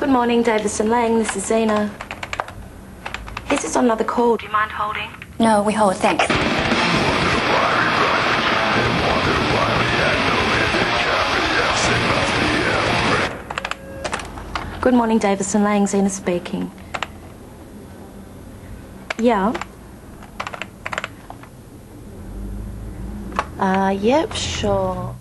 Good morning, Davison Lang. This is Zena. This is another call. Do you mind holding? No, we hold, thanks. Good morning, Davison Lang. Zena speaking. Yeah. Uh, yep, sure.